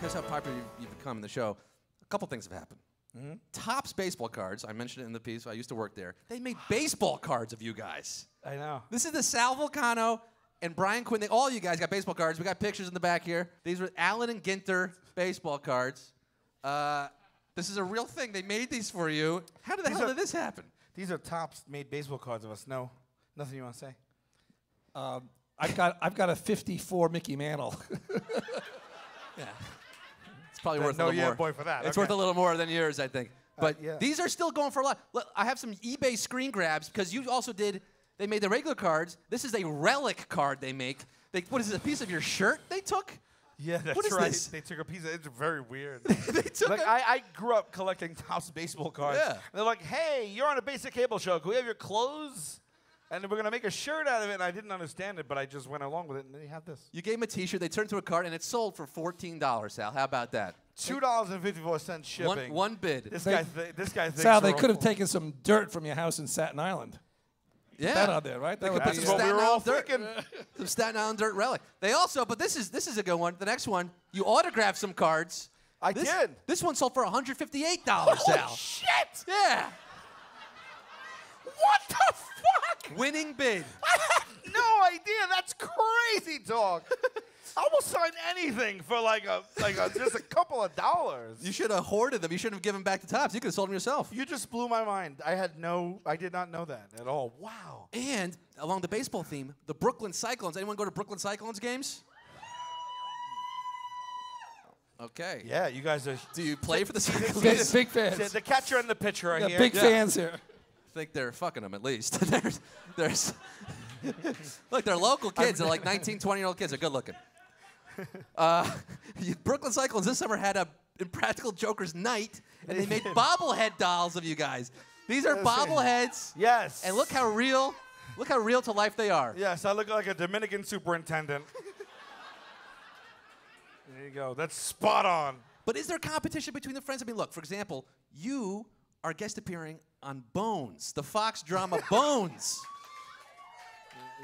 because how popular you've, you've become in the show, a couple things have happened. Mm-hmm. Topps baseball cards. I mentioned it in the piece. I used to work there. They made baseball cards of you guys. I know. This is the Sal Vulcano and Brian Quinn. They, all you guys got baseball cards. We got pictures in the back here. These were Allen and Ginter baseball cards. Uh, this is a real thing. They made these for you. How did the These hell are- did this happen? These are Topps made baseball cards of us. No, nothing you want to say. Um, I've got I've got a 54 Mickey Mantle. Yeah. It's probably Uh, worth a little yeah, more. boy, for that. It's Okay. worth a little more than yours, I think. But yeah. these are still going for a lot. Look, I have some eBay screen grabs because you also did. They made the regular cards. This is a relic card they make. They, what is this? A piece of your shirt they took? Yeah, that's What is right. this? They took a piece of It's very weird. they took like a- I, I grew up collecting house baseball cards. Yeah. And they're like, "Hey, you're on a basic cable show. Can we have your clothes?" And we're gonna make a shirt out of it. And I didn't understand it, but I just went along with it. And then you have this. You gave them a T-shirt. They turned to a card, and it sold for fourteen dollars. Sal, how about that? Two dollars and fifty four cents One, shipping. one one bid. This They- guy, th- this guy thinks Sal, they we're could have awful. taken some dirt from your house in Staten Island. yeah. That out there, right? That would Put be some That's what we Staten were all Island dirt. thinking. Some Staten Island dirt relic. They also, but this is this is a good one. The next one, you autographed some cards. I This- did. This one sold for one hundred fifty-eight dollars. Sal. Holy shit! Yeah. What the fuck? Winning bid. I had no idea. That's crazy talk. I will sign anything for like a like a, just a couple of dollars. You should have hoarded them. You shouldn't have given them back to Topps. You could have sold them yourself. You just blew my mind. I had no. I did not know that at all. Wow. And along the baseball theme, the Brooklyn Cyclones. Anyone go to Brooklyn Cyclones games? Okay. Yeah, you guys are. Do you play for the big, Cyclones? big fans. The catcher and the pitcher are Yeah, here. big Yeah. fans here. Think they're fucking them at least. there's, there's. Look, they're local kids. They're like 19, 20 year old kids. They're good looking. Uh, Brooklyn Cyclones this summer had a Impractical Jokers night, and they made bobblehead dolls of you guys. These are bobbleheads, Yes. and look how real, look how real to life they are. Yes, I look like a Dominican superintendent. there you go. That's spot on. But is there competition between the friends? I mean, look, for example, you are guest appearing on Bones, the Fox drama Bones.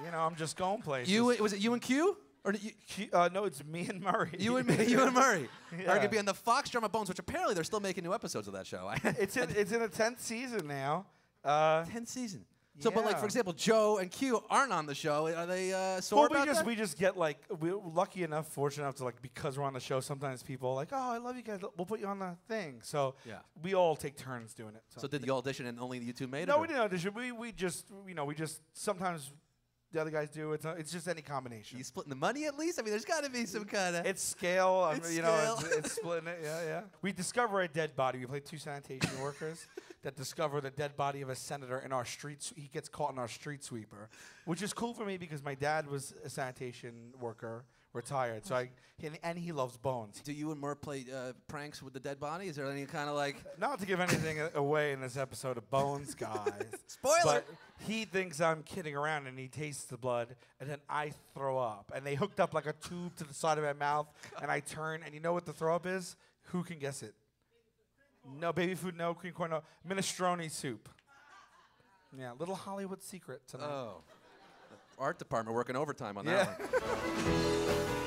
You know, I'm just going places. You was it you and Q or you? Q- uh, no, it's me and Murray. You and me, you and Murray are going to be on the Fox drama Bones, which apparently they're still making new episodes of that show. It's in, it's in the tenth season now. Uh, tenth season. So, but like for example, Joe and Q aren't on the show. Are they uh, sore well, we about just that? we just get like we're lucky enough, fortunate enough to like because we're on the show. Sometimes people are like, oh, I love you guys. We'll put you on the thing. So Yeah. we all take turns doing it. So, so did you audition and only you two made it? no, we didn't audition. We we just you know we just sometimes the other guys do. It's it's just any combination. You splitting the money at least? I mean, there's got to be some kind of. It's scale. I It's you know, scale. it's, it's splitting it. Yeah, yeah. We discover a dead body. We play two sanitation workers that discover the dead body of a senator in our streets. He gets caught in our street sweeper, which is cool for me because my dad was a sanitation worker, retired. So I and, and he loves bones. Do you and Murr play uh, pranks with the dead body? Is there any kind of like? Not to give anything away in this episode of Bones, guys. Spoiler. But he thinks I'm kidding around and he tastes the blood and then I throw up. And they hooked up like a tube to the side of my mouth and I turn and you know what the throw up is? Who can guess it? No baby food, no cream corn, no minestrone soup. Yeah, little Hollywood secret tonight. Oh, art department working overtime on Yeah. that one.